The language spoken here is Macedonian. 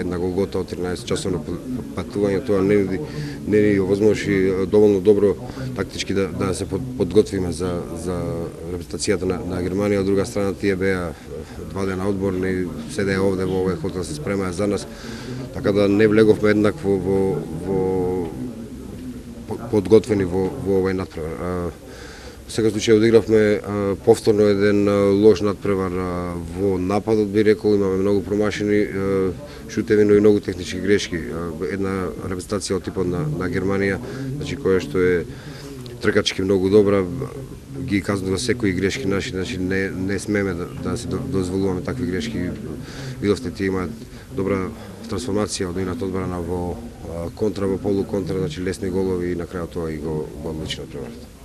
една голгота од 13 часовно патување, тоа не ни не ни овозможи доволно добро тактички да да се подготвиме за за репрезентацијата на, на Германија, од друга страна тие беа два дена одборни, седеа овде во овој хотел се спремаа за нас, така да не влеговме еднакво во, во подготвени во, во овој надпревар. Сега случај одигравме повторно еден лош надпревар во нападот, би рекол, имаме многу промашени шутеви, но и многу технички грешки. Една репрезентација од типот на, на Германија, значи која што е тркачки многу добра, ги казнува секои грешки наши, значи не, не смеме да, да се дозволуваме такви грешки. Видовте ти имаат добра трансформација од нивната одбрана во контра, во полуконтра, значи лесни голови и на крајот тоа и го, го одличи на преварата.